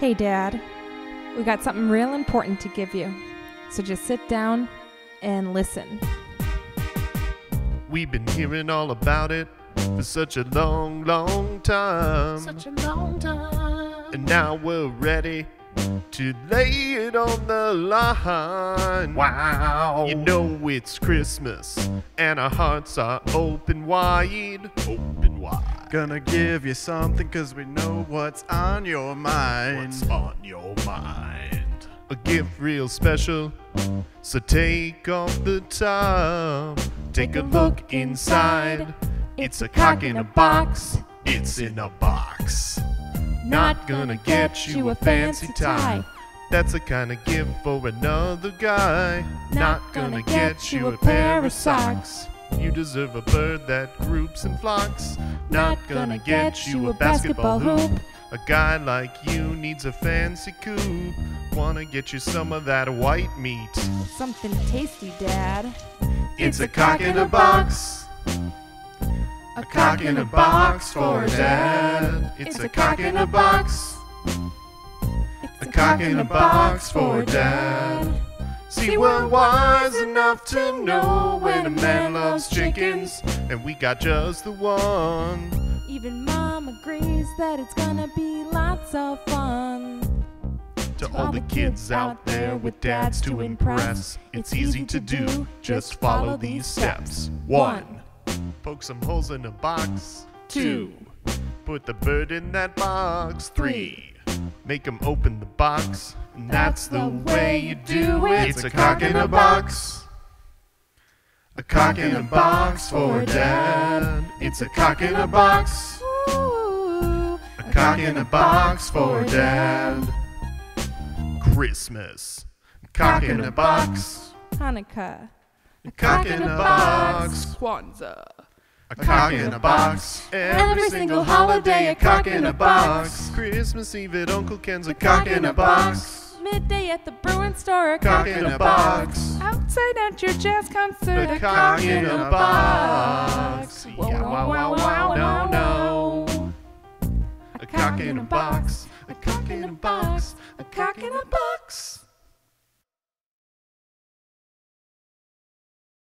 Hey, Dad. We got something real important to give you. So just sit down and listen. We've been hearing all about it for such a long, long time. Such a long time. and now we're ready to lay it on the line. Wow. You know it's Christmas, and our hearts are open wide. Open wide. Gonna give you something cause we know what's on your mind. What's on your mind? A gift real special. So take off the top. Take a look inside. It's a cock in a box. It's in a box. Not gonna get you a fancy tie. That's the kind of gift for another guy. Not gonna get you a pair of socks. You deserve a bird that groups and flocks. Not gonna get you a basketball hoop. A guy like you needs a fancy coop. Wanna get you some of that white meat. Something tasty, Dad. It's a cock in a box. A cock in a box for dad. It's a cock in a box. It's A cock in a box for dad. See, we're wise enough to know when a man loves chickens, and we got just the one. Even Mom agrees that it's gonna be lots of fun. To all the kids out there with dads to impress, it's easy to do. Just follow these steps. One, poke some holes in a box. Two, put the bird in that box. Three, make him open the box. And that's the way you do it. It's a cock in a box. A cock in a box for dad. It's a cock in a box. Ooh, A cock in a box for dad. Christmas. A cock in a box. Hanukkah. A cock in a box. Kwanzaa. A cock in a box. Every single holiday, a cock in a box. Christmas Eve at Uncle Ken's, a cock in a box. Midday at the Bruin store. A Cock in a box. Outside at your jazz concert. A cock in a box. Yeah, wow, wow, wow, no, no. A cock in a box. A cock in a box. A cock in a box.